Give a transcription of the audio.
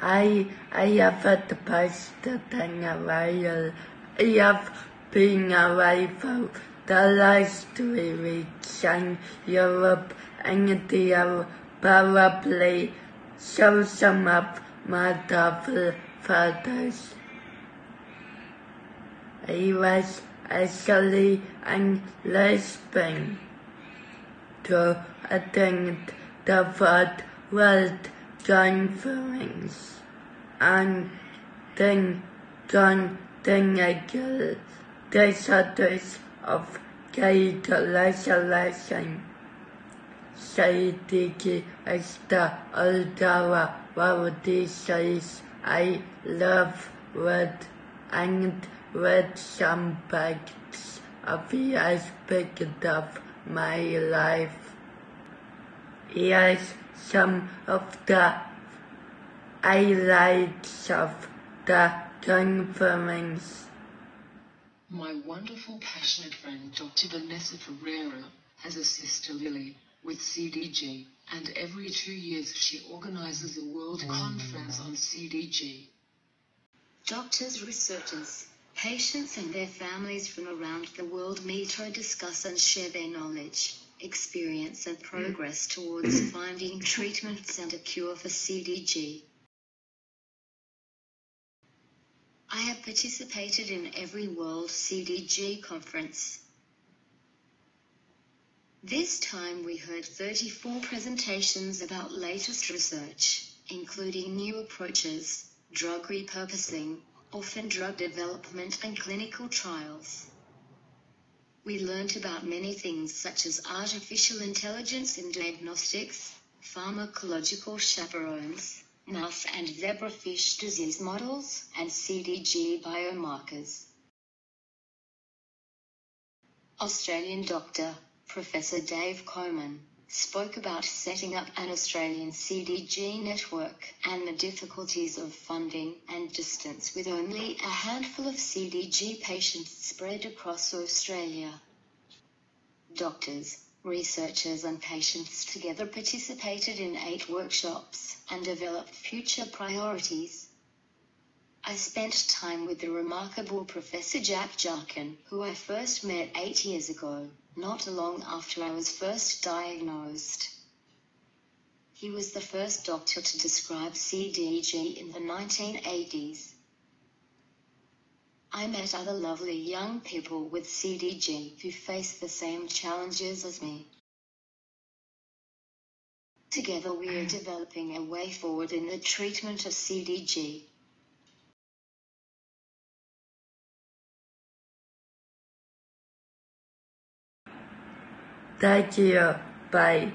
I I have the past thing a while. I ai ai afat pasta tanavayal ai af pinavayfau talaistuivitsan Europe angetiav paraplay sausamap matafel fathers. He was actually in Lisbon to attend the Third World Conference and then John Denegger, the status of Catholicism. Saidiki esta Vardi says I love red and red some parts of the aspect of my life. Here's some of the highlights of the conference. My wonderful, passionate friend Dr. Vanessa Ferreira has a sister Lily with CDG, and every two years she organizes a world mm. conference on CDG. Doctors, researchers, patients and their families from around the world meet to discuss and share their knowledge, experience and hmm. progress towards finding treatments and a cure for CDG. I have participated in every World CDG conference. This time we heard 34 presentations about latest research, including new approaches, drug repurposing, orphan drug development and clinical trials. We learnt about many things such as artificial intelligence in diagnostics, pharmacological chaperones, mouse and zebrafish disease models, and CDG biomarkers. Australian doctor, Professor Dave Coman, spoke about setting up an Australian CDG network and the difficulties of funding and distance with only a handful of CDG patients spread across Australia. Doctors, researchers and patients together participated in eight workshops and developed future priorities. I spent time with the remarkable Professor Jaak Jaeken, who I first met eight years ago, not long after I was first diagnosed. He was the first doctor to describe CDG in the 1980s. I met other lovely young people with CDG who face the same challenges as me. Together we are developing a way forward in the treatment of CDG. Thank you. Bye.